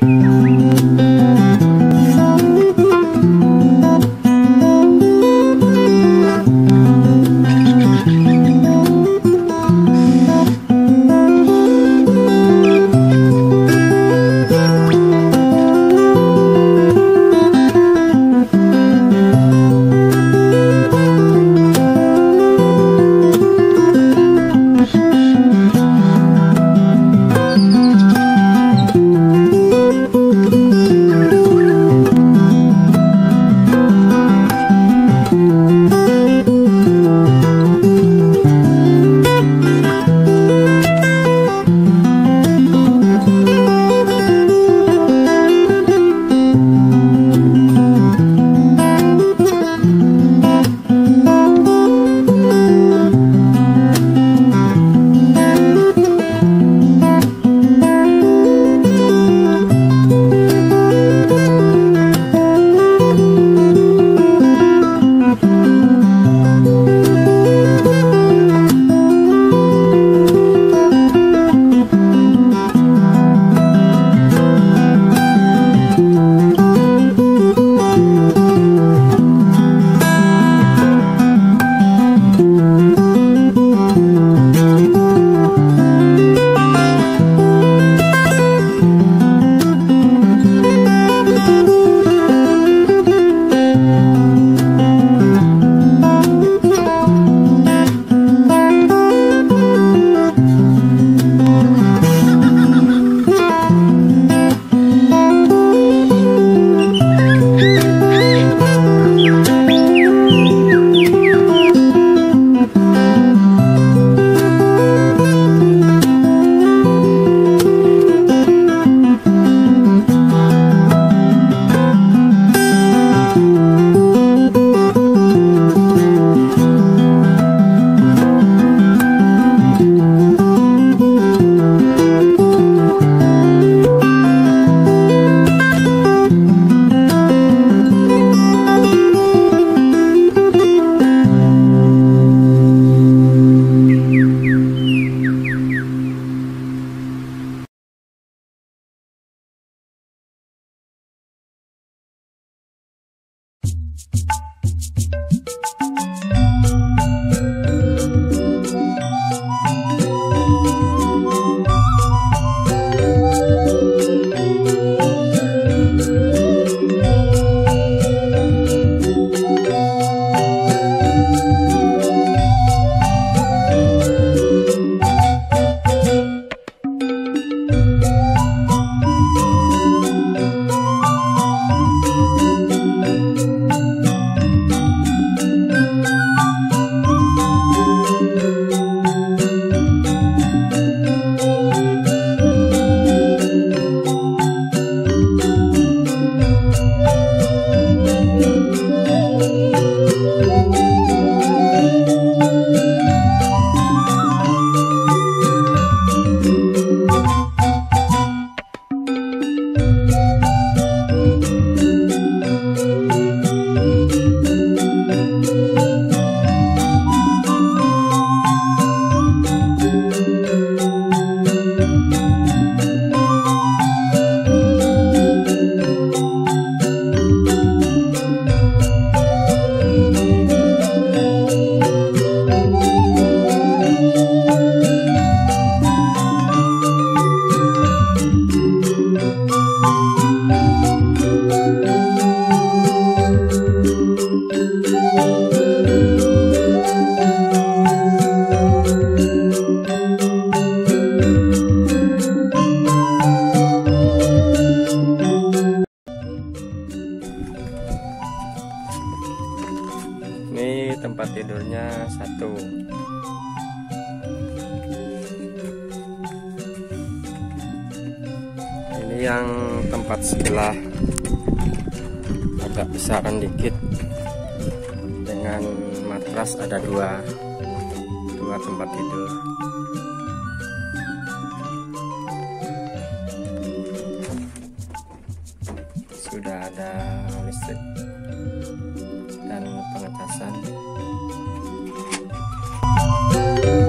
ini tidurnya satu. Ini yang tempat sebelah agak besaran dikit. Dengan matras ada dua dua tempat tidur. Sudah ada listrik dan pengetasan. Thank you.